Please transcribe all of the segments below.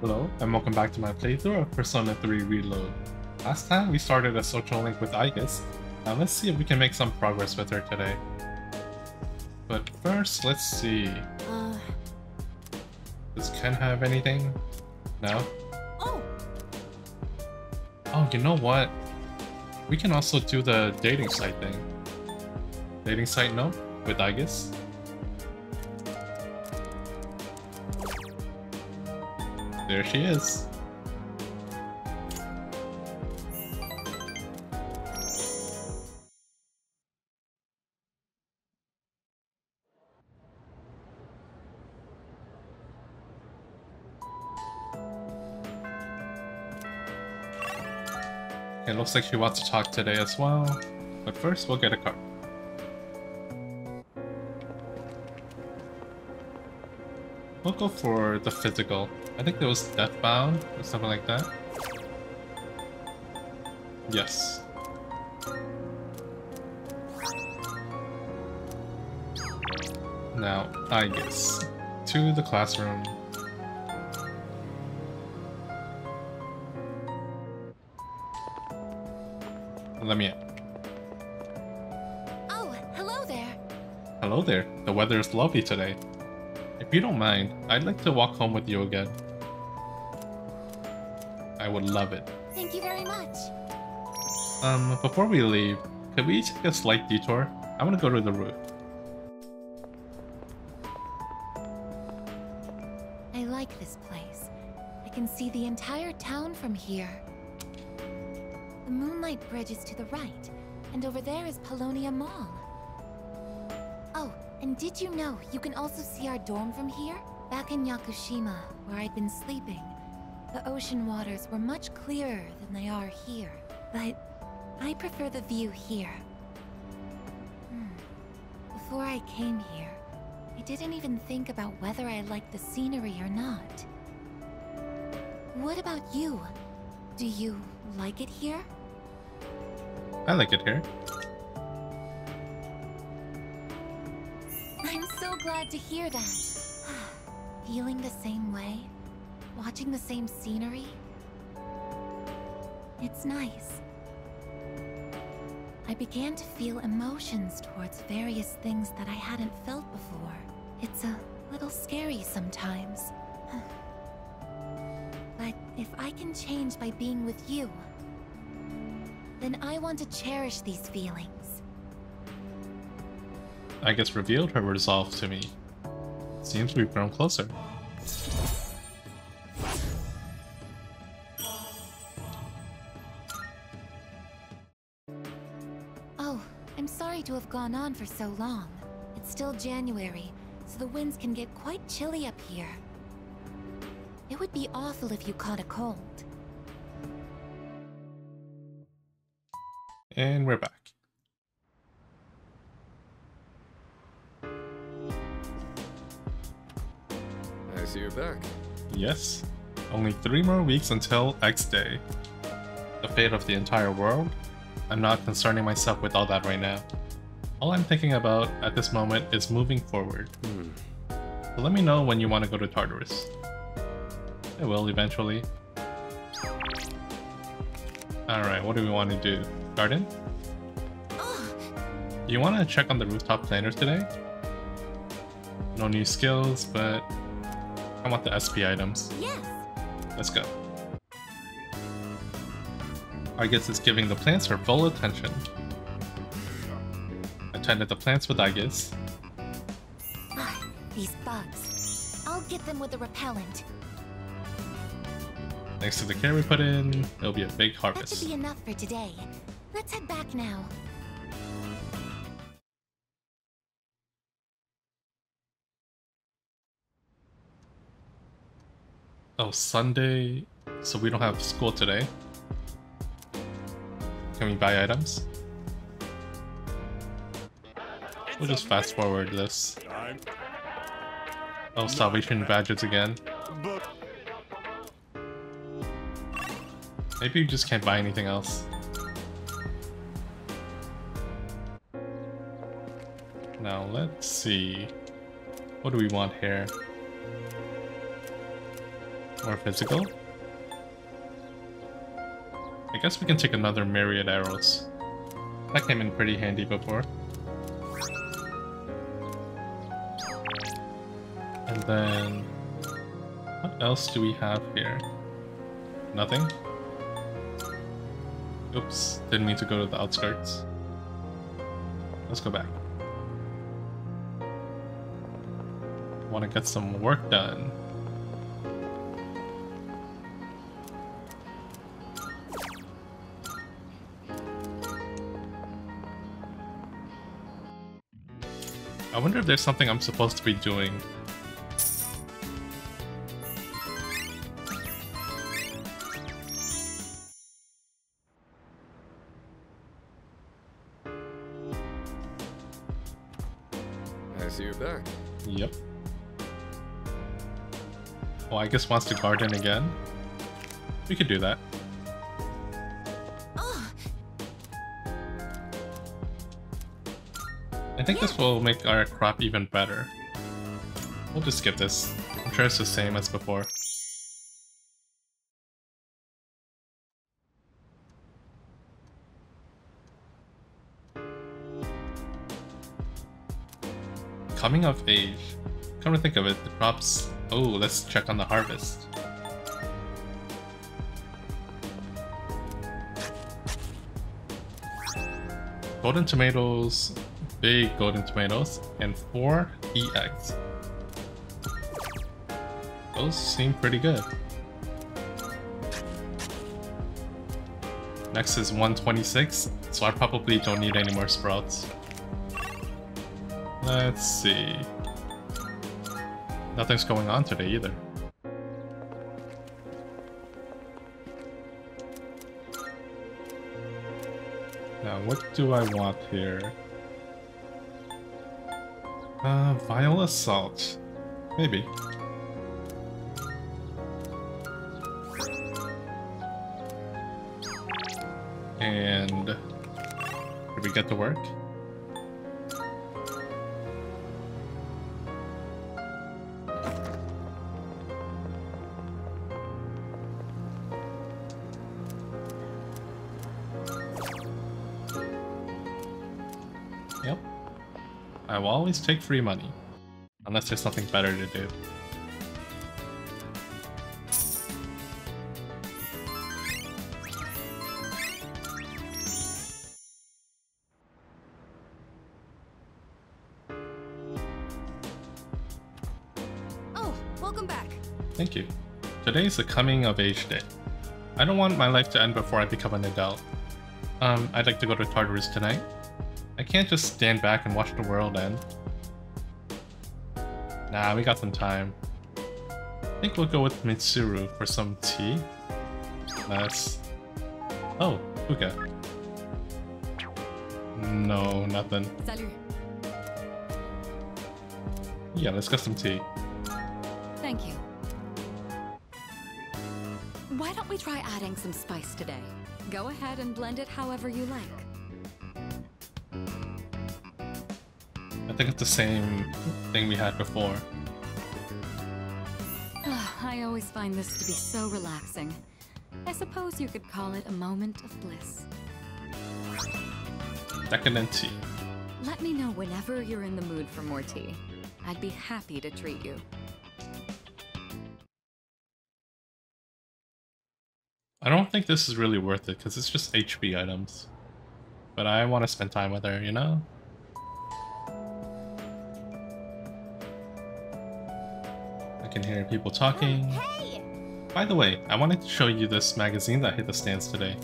Hello, and welcome back to my playthrough of Persona 3 Reload. Last time we started a social link with Aigis. Now let's see if we can make some progress with her today. But first, let's see. Uh, Does Ken have anything? No? oh, Oh, you know what? We can also do the dating site thing. Dating site no? With Aigis? There she is. It looks like she wants to talk today as well. But first, we'll get a card. We'll go for the physical. I think it was Deathbound or something like that. Yes. Now, I guess. To the classroom. Let me in. oh, hello there. Hello there. The weather is lovely today. If you don't mind, I'd like to walk home with you again. I would love it. Thank you very much. Um, before we leave, could we take a slight detour? I want to go to the roof. I like this place. I can see the entire town from here. The Moonlight Bridge is to the right, and over there is Paulownia Mall. Oh, and did you know you can also see our dorm from here? Back in Yakushima, where I'd been sleeping, the ocean waters were much clearer than they are here. But I prefer the view here. Hmm. Before I came here, I didn't even think about whether I liked the scenery or not. What about you? Do you like it here? I like it here. I'm so glad to hear that. Feeling the same way? Watching the same scenery? It's nice. I began to feel emotions towards various things that I hadn't felt before. It's a little scary sometimes. but if I can change by being with you, then I want to cherish these feelings. I guess revealed her resolve to me. Seems we've grown closer. I'm sorry to have gone on for so long. It's still January, so the winds can get quite chilly up here. It would be awful if you caught a cold. And we're back. I see you're back. Yes. Only three more weeks until X Day. The fate of the entire world? I'm not concerning myself with all that right now. All I'm thinking about at this moment is moving forward. Hmm. So let me know when you want to go to Tartarus. I will eventually. Alright, what do we want to do? Garden? Oh, You want to check on the rooftop planners today? No new skills, but I want the SP items. yes! Let's go. I guess it's giving the plants her full attention. Attended the plants with Aigis. Ah, these bugs. I'll get them with the repellent. Thanks to the care we put in, it'll be a big harvest. That should be enough for today. Let's head back now. Oh, Sunday, so we don't have school today. Can we buy items? We'll just fast forward this. Oh, salvation badges again. Maybe you just can't buy anything else. Now let's see. What do we want here? More physical. I guess we can take another myriad arrows. That came in pretty handy before. And then... What else do we have here? Nothing? Oops, didn't mean to go to the outskirts. Let's go back. Want to get some work done. I wonder if there's something I'm supposed to be doing. I see you're back. Yep. Well, I guess wants to garden again. We could do that. Think this will make our crop even better. We'll just skip this. I'm sure it's the same as before. Coming of age. Come to think of it, the crops... Oh, let's check on the harvest. Golden tomatoes, big golden tomatoes, and four EX. Those seem pretty good. Next is 126, so I probably don't need any more sprouts. Let's see. Nothing's going on today either. Now, what do I want here? Uh, Viola Salt. Maybe. And... Did we get to work? Will always take free money. Unless there's something better to do. oh, welcome back. Thank you. Today is the coming of age day. I don't want my life to end before I become an adult. Um, I'd like to go to Tartarus tonight. I can't just stand back and watch the world end. Nah, we got some time. I think we'll go with Mitsuru for some tea. Let's... Oh, hookah. No, nothing. Salut. Yeah, let's get some tea. Thank you. Why don't we try adding some spice today? Go ahead and blend it however you like. Think it's the same thing we had before. I always find this to be so relaxing. I suppose you could call it a moment of bliss. Decadent tea. Let me know whenever you're in the mood for more tea. I'd be happy to treat you. I don't think this is really worth it because it's just HP items. But I want to spend time with her, you know? I can hear people talking. Oh, hey! By the way, I wanted to show you this magazine that hit the stands today.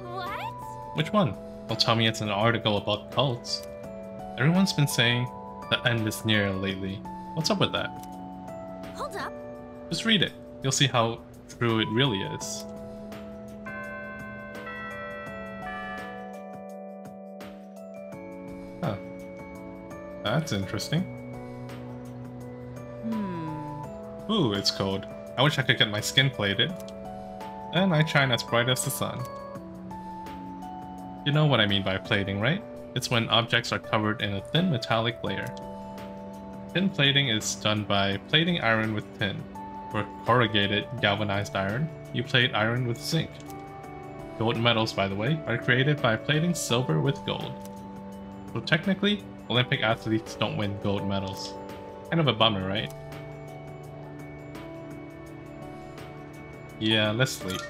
What? Which one? Don't tell me it's an article about cults. Everyone's been saying the end is near lately. What's up with that? Hold up. Just read it. You'll see how true it really is. Huh. That's interesting. Ooh, it's cold. I wish I could get my skin plated. And I shine as bright as the sun. You know what I mean by plating, right? It's when objects are covered in a thin metallic layer. Tin plating is done by plating iron with tin, for corrugated galvanized iron, you plate iron with zinc. Gold medals, by the way, are created by plating silver with gold. So technically, Olympic athletes don't win gold medals. Kind of a bummer, right? Yeah, let's sleep.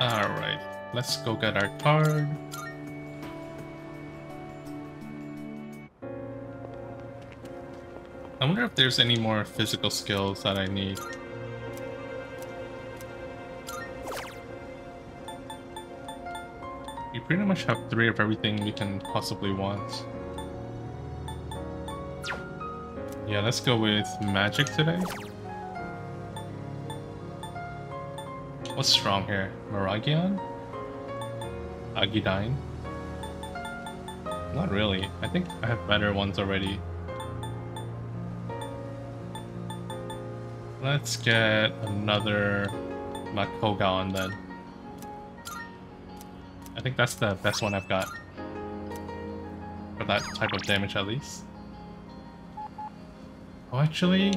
Alright, let's go get our card. I wonder if there's any more physical skills that I need. Pretty much have three of everything we can possibly want. Yeah, let's go with magic today. What's strong here? Maragion? Agidyne? Not really. I think I have better ones already. Let's get another Makogon then. I think that's the best one I've got. For that type of damage at least. Oh, actually,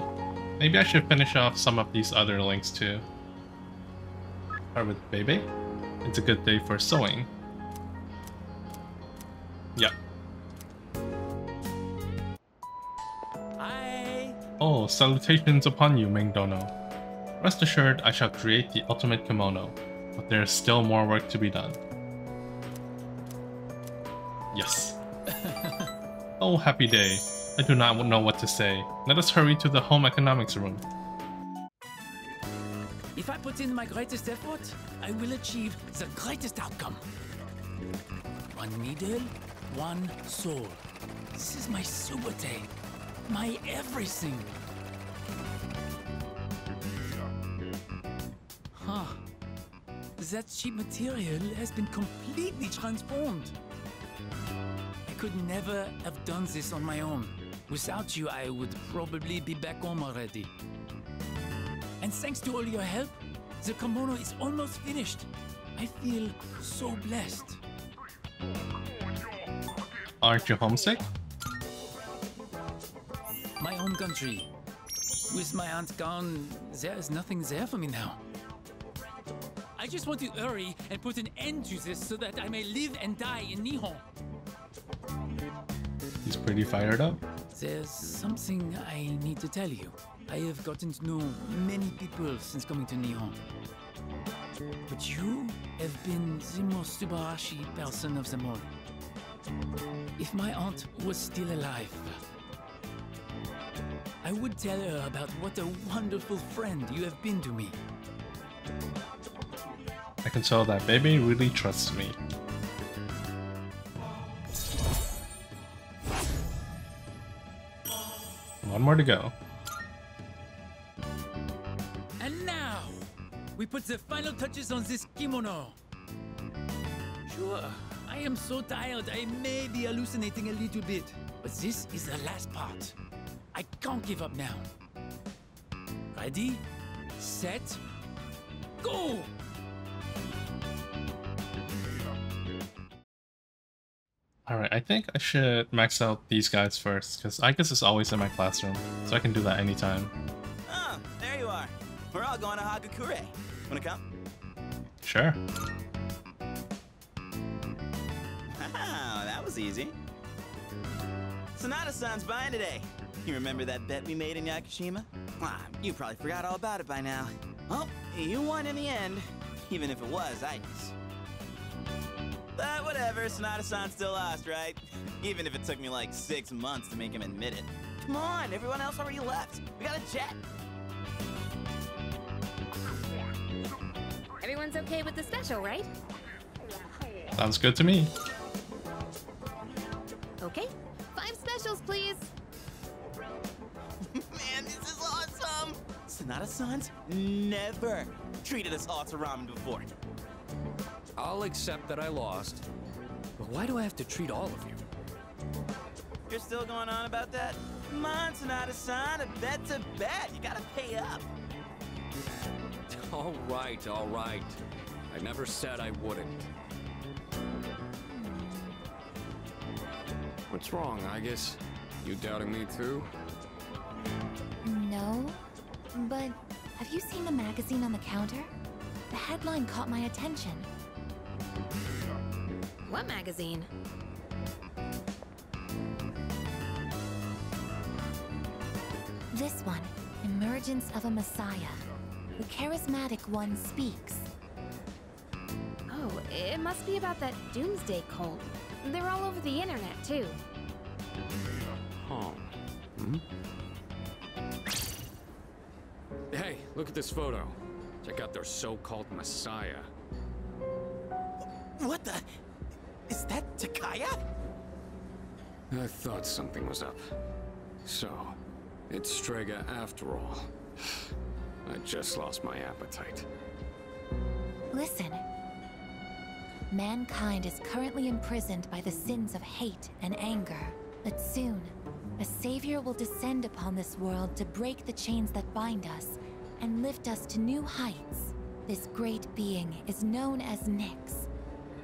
maybe I should finish off some of these other links too. Start with Bebe. It's a good day for sewing. Yep. Hi. Oh, salutations upon you, Mingdono. Rest assured, I shall create the ultimate kimono, but there is still more work to be done. Yes. oh, happy day. I do not know what to say. Let us hurry to the home economics room. If I put in my greatest effort, I will achieve the greatest outcome. One needle, one soul. This is my Subate, my everything. Huh. That cheap material has been completely transformed. I could never have done this on my own. Without you, I would probably be back home already. And thanks to all your help, the kimono is almost finished. I feel so blessed. Aren't you homesick? My home country. With my aunt gone, there is nothing there for me now. I just want to hurry and put an end to this so that I may live and die in Nihon. Pretty fired up. There's something I need to tell you. I have gotten to know many people since coming to Nihon. But you have been the most Subarashi person of them all. If my aunt was still alive, I would tell her about what a wonderful friend you have been to me. I can tell that Bebe really trusts me. One more to go. And now, we put the final touches on this kimono. Sure, I am so tired I may be hallucinating a little bit. But this is the last part. I can't give up now. Ready, set, go! Alright, I think I should max out these guys first, because I guess it's always in my classroom, so I can do that anytime. Oh, there you are. We're all going to Hagakure. Wanna come? Sure. Wow, that was easy. Sanada-san's buying today. You remember that bet we made in Yakushima? Ah, you probably forgot all about it by now. Well, you won in the end, even if it was ice. But whatever, Sanada-san still lost, right? Even if it took me like six months to make him admit it. Come on, everyone else already left. We got a jet. Everyone's okay with the special, right? Sounds good to me. Okay. Five specials, please. Man, this is awesome! Sanada-san's never treated us all to ramen before. I'll accept that I lost. But why do I have to treat all of you? You're still going on about that? Mine's not a sign a bet's a bet. You gotta pay up. All right, all right. I never said I wouldn't. What's wrong, I guess? You doubting me too? No, but have you seen the magazine on the counter? The headline caught my attention. What magazine? This one, Emergence of a Messiah. The charismatic one speaks. Oh, it must be about that Doomsday cult. They're all over the internet, too. Huh. Hmm? Hey, look at this photo. Check out their so-called messiah. What the? Is that Takaya? I thought something was up. So, it's Strega after all. I just lost my appetite. Listen. Mankind is currently imprisoned by the sins of hate and anger. But soon, a savior will descend upon this world to break the chains that bind us and lift us to new heights. This great being is known as Nyx.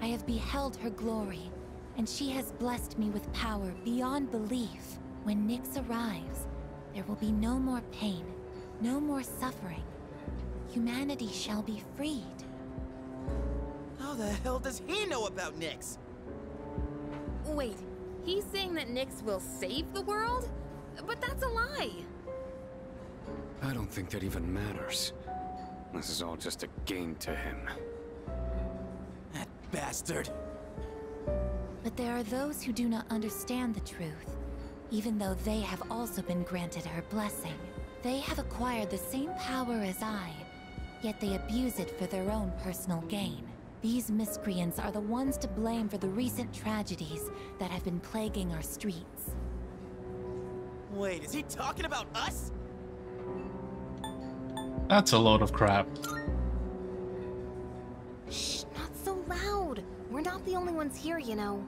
I have beheld her glory, and she has blessed me with power beyond belief. When Nyx arrives, there will be no more pain, no more suffering. Humanity shall be freed. How the hell does he know about Nyx? Wait, he's saying that Nyx will save the world? But that's a lie! I don't think that even matters. This is all just a game to him. That bastard. But there are those who do not understand the truth, even though they have also been granted her blessing. They have acquired the same power as I, yet they abuse it for their own personal gain. These miscreants are the ones to blame for the recent tragedies that have been plaguing our streets. Wait, is he talking about us? That's a load of crap. Shh, not so loud! We're not the only ones here, you know.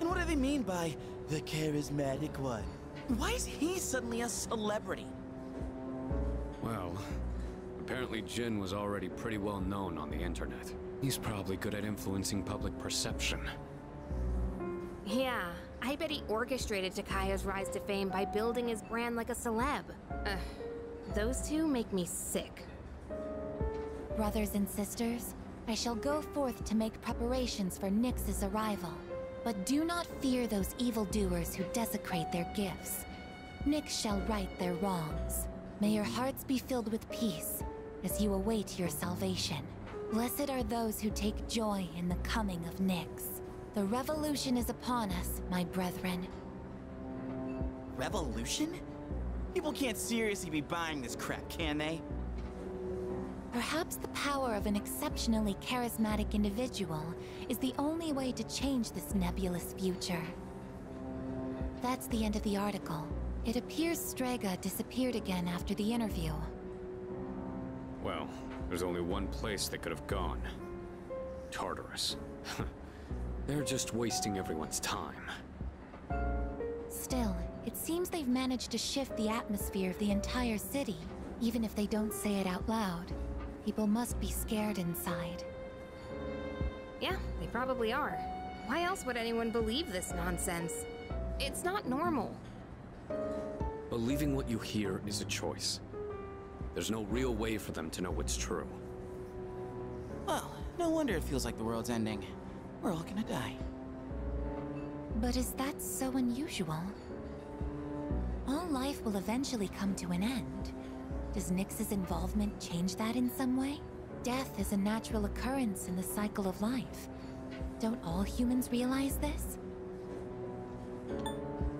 And what do they mean by the charismatic one? Why is he suddenly a celebrity? Well, apparently Jin was already pretty well known on the internet. He's probably good at influencing public perception. Yeah, I bet he orchestrated Takaya's rise to fame by building his brand like a celeb. Ugh, those two make me sick. Brothers and sisters, I shall go forth to make preparations for Nyx's arrival. But do not fear those evildoers who desecrate their gifts. Nyx shall right their wrongs. May your hearts be filled with peace as you await your salvation. Blessed are those who take joy in the coming of Nyx. The revolution is upon us, my brethren. Revolution? People can't seriously be buying this crap, can they? Perhaps the power of an exceptionally charismatic individual is the only way to change this nebulous future. That's the end of the article. It appears Strega disappeared again after the interview. Well, there's only one place they could have gone. Tartarus. They're just wasting everyone's time. Still, it seems they've managed to shift the atmosphere of the entire city. Even if they don't say it out loud, people must be scared inside. Yeah, they probably are. Why else would anyone believe this nonsense? It's not normal. Believing what you hear is a choice. There's no real way for them to know what's true. Well, no wonder it feels like the world's ending. We're all gonna die. But is that so unusual? All life will eventually come to an end. Does Nyx's involvement change that in some way? Death is a natural occurrence in the cycle of life. Don't all humans realize this?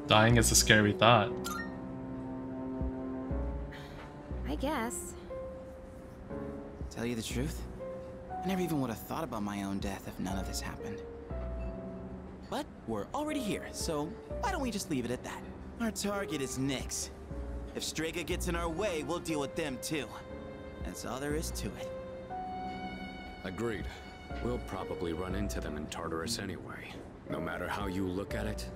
Dying is a scary thought. I guess. Tell you the truth, I never even would have thought about my own death if none of this happened. But we're already here, so why don't we just leave it at that? Our target is Nyx. If Strega gets in our way, we'll deal with them too. That's all there is to it. Agreed. We'll probably run into them in Tartarus anyway. No matter how you look at it,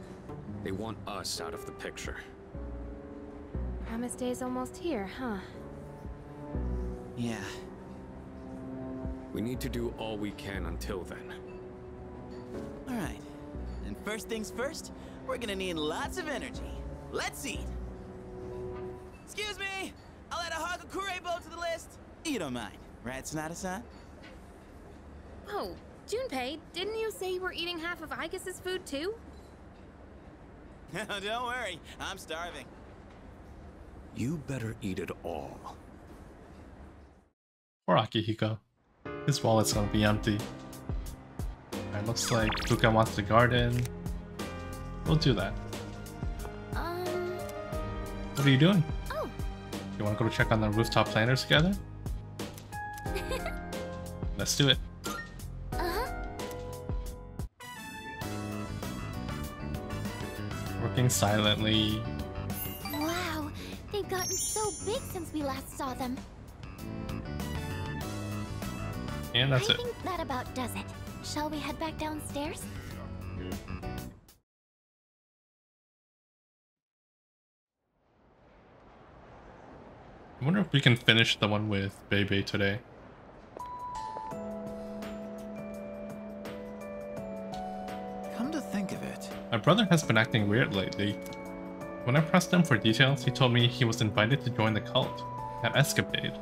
They want us out of the picture. Promise Day's almost here, huh? Yeah. We need to do all we can until then. All right. And first things first, we're gonna need lots of energy. Let's eat. Excuse me! I'll add a Hagakure bowl to the list. You don't mind, right, Sanada-san? Oh, Junpei, didn't you say you were eating half of Aigis's food too? don't worry, I'm starving. You better eat it all. Poor Akihiko. His wallet's gonna be empty. Alright, looks like Fuuka wants the garden. We'll do that. Um, What are you doing? You wanna go check on the rooftop planters together? Let's do it. uh-huh. Working silently. Wow, they've gotten so big since we last saw them. And that's I it. think that about does it. Shall we head back downstairs? I wonder if we can finish the one with Bebe today. Come to think of it, My brother has been acting weird lately. When I pressed him for details, he told me he was invited to join the cult at Escapade.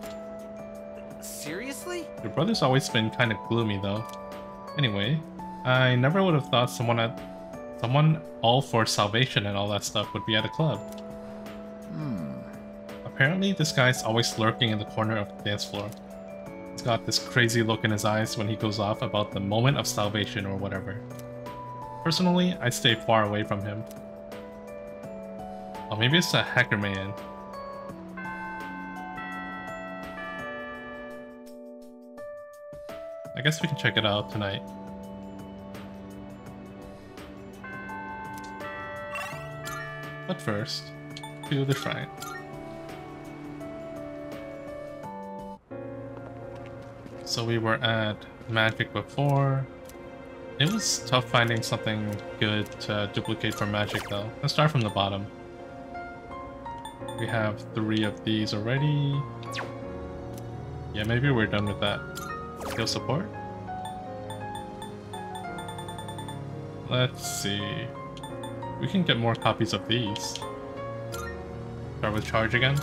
seriously? Your brother's always been kind of gloomy though. Anyway, I never would have thought someone at someone all for salvation and all that stuff would be at a club. Apparently, this guy's always lurking in the corner of the dance floor. He's got this crazy look in his eyes when he goes off about the moment of salvation or whatever. Personally, I stay far away from him. Oh, maybe it's a hacker man. I guess we can check it out tonight. But first, to the shrine. So we were at Magic before. It was tough finding something good to duplicate for Magic though. Let's start from the bottom. We have three of these already. Yeah, maybe we're done with that. Skill support? Let's see. We can get more copies of these. Start with charge again.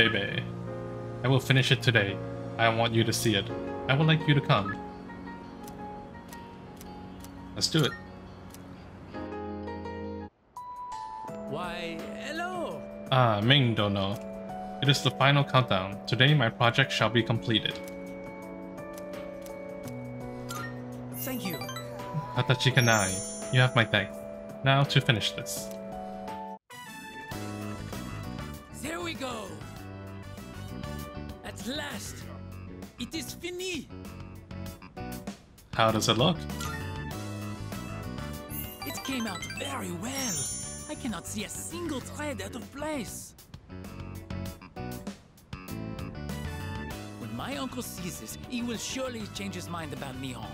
Baby. I will finish it today. I want you to see it. I would like you to come. Let's do it. Why, hello! Ah, Ming Dono. It is the final countdown. Today my project shall be completed. Thank you. Katajikenai, you have my thanks. Now to finish this. It is fini! How does it look? It came out very well! I cannot see a single thread out of place! When my uncle sees this, he will surely change his mind about Nihon.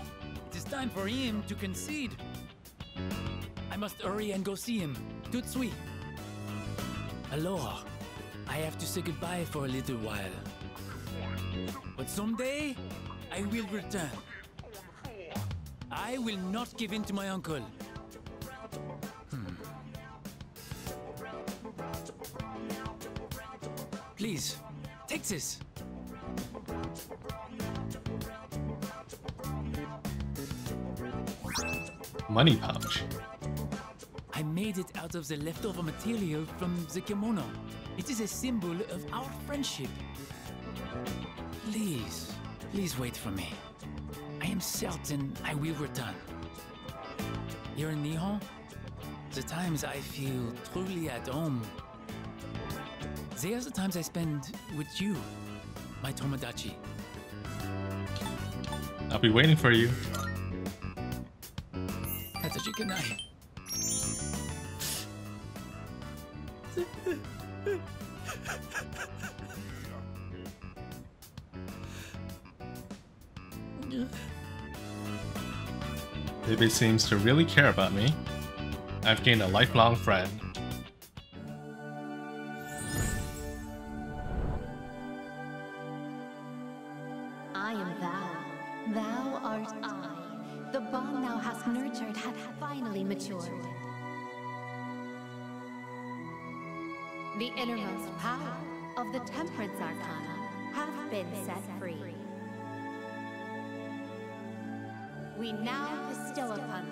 It is time for him to concede. I must hurry and go see him. Tout de suite. Aloha. I have to say goodbye for a little while. But someday, I will return. I will not give in to my uncle. Hmm. Please, take this. Money pouch. I made it out of the leftover material from the kimono. It is a symbol of our friendship. Please, please wait for me. I am certain I will return. Here in Nihon, the times I feel truly at home. They are the times I spend with you, my Tomodachi. I'll be waiting for you. Katajikenai. Bebe seems to really care about me. I've gained a lifelong friend. I am thou. Thou art I. The bond thou hast nurtured hath finally matured. The innermost power of the Temperance Arcana hath been set free. We now bestow upon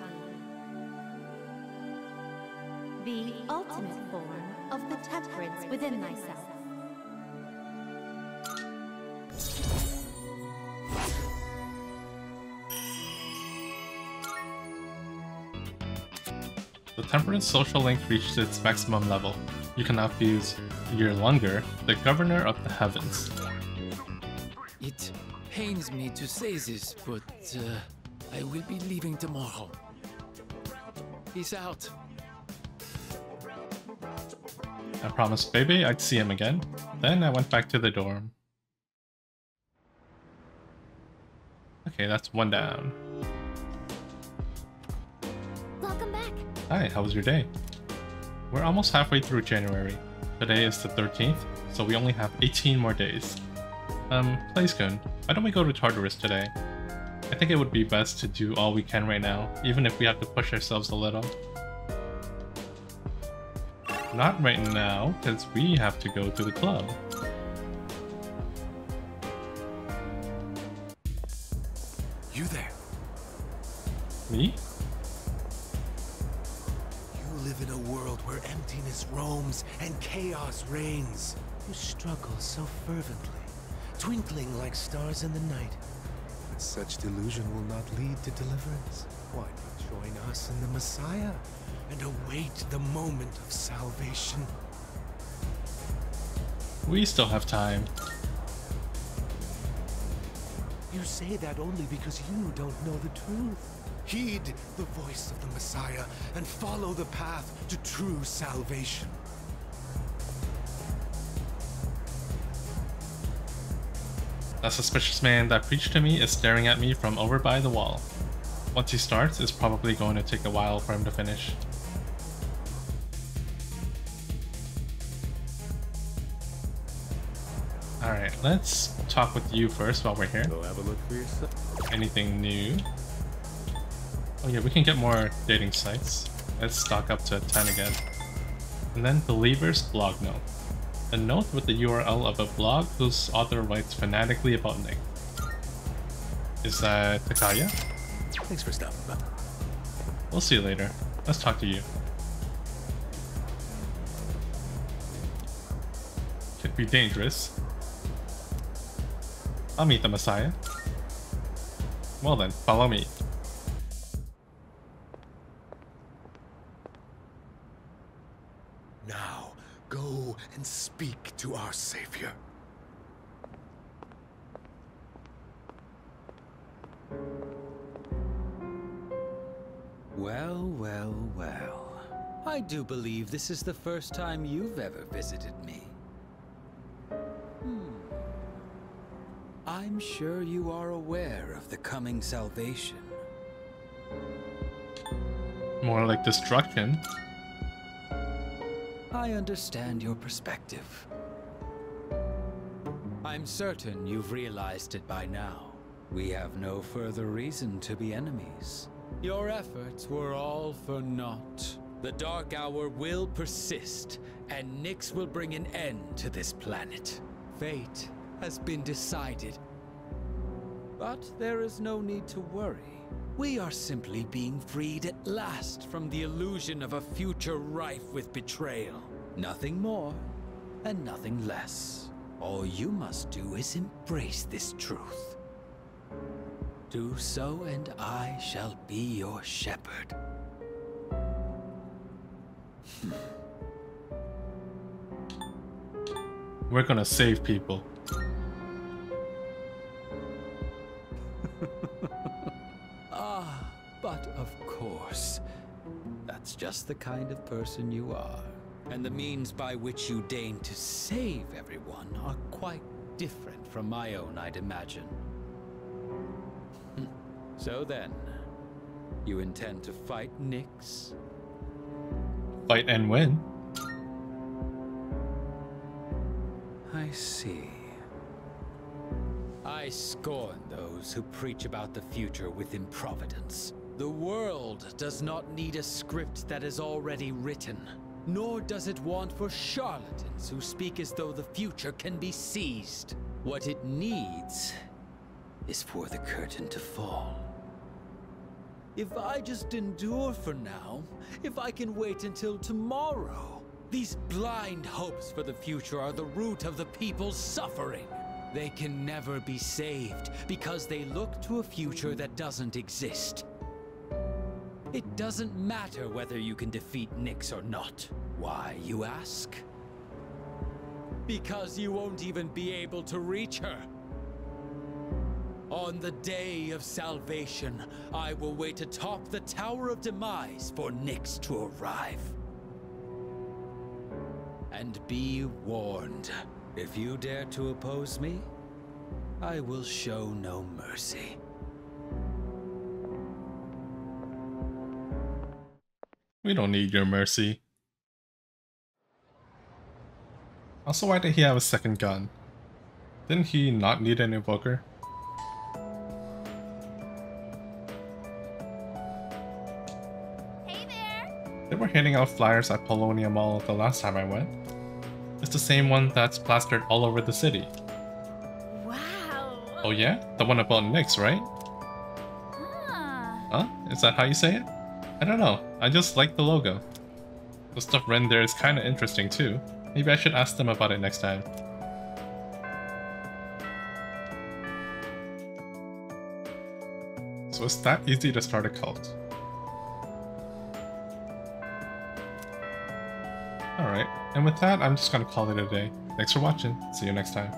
thee the ultimate form of the temperance within thyself. The Temperance social link reached its maximum level. You can now fuse Yurlungur, the Governor of the Heavens. It pains me to say this, but uh, I will be leaving tomorrow. Peace out. I promised Bebe I'd see him again. Then I went back to the dorm. Okay, that's one down. Welcome back. Hi, how was your day? We're almost halfway through January. Today is the 13th, so we only have 18 more days. Um, Playskin, why don't we go to Tartarus today? I think it would be best to do all we can right now, even if we have to push ourselves a little. Not right now, because we have to go to the club. You there? Me? You live in a world where emptiness roams and chaos reigns. You struggle so fervently, twinkling like stars in the night. But such delusion will not lead to deliverance. Why not join us in the Messiah and await the moment of salvation? We still have time. You say that only because you don't know the truth. Heed the voice of the Messiah and follow the path to true salvation. That suspicious man that preached to me is staring at me from over by the wall. Once he starts, it's probably going to take a while for him to finish. Alright, let's talk with you first while we're here. Go have a look for yourself. Anything new? Oh yeah, we can get more dating sites. Let's stock up to 10 again. And then Believer's blog note. A note with the URL of a blog whose author writes fanatically about Nyx. Is that Takaya? Thanks for stopping by. We'll see you later. Let's talk to you. Could be dangerous. I'll meet the Messiah. Well then, follow me. To our Savior. Well, well, well. I do believe this is the first time you've ever visited me. Hmm. I'm sure you are aware of the coming salvation. More like destruction. I understand your perspective. I'm certain you've realized it by now. We have no further reason to be enemies. Your efforts were all for naught. The Dark Hour will persist, and Nyx will bring an end to this planet. Fate has been decided. But there is no need to worry. We are simply being freed at last from the illusion of a future rife with betrayal. Nothing more, and nothing less. All you must do is embrace this truth. Do so, and I shall be your shepherd. We're gonna save people. Ah, but of course. That's just the kind of person you are. And the means by which you deign to save everyone are quite different from my own, I'd imagine. Hmm. so then, You intend to fight Nyx? Fight and win. I see. I scorn those who preach about the future with improvidence. The world does not need a script that is already written, nor does it want for charlatans who speak as though the future can be seized. What it needs is for the curtain to fall. If I just endure for now, if I can wait until tomorrow, these blind hopes for the future are the root of the people's suffering. They can never be saved because they look to a future that doesn't exist. It doesn't matter whether you can defeat Nyx or not. Why, you ask? Because you won't even be able to reach her. On the day of salvation, I will wait atop the Tower of Demise for Nyx to arrive. And be warned, if you dare to oppose me, I will show no mercy. We don't need your mercy. Also, why did he have a second gun? Didn't he not need an invoker? Hey there! They were handing out flyers at Paulownia Mall the last time I went. It's the same one that's plastered all over the city. Wow! Oh yeah? The one about Nyx, right? Huh. Huh? Is that how you say it? I don't know. I just like the logo. The stuff there is kinda interesting too. Maybe I should ask them about it next time. So it's that easy to start a cult. Alright, and with that, I'm just gonna call it a day. Thanks for watching. See you next time.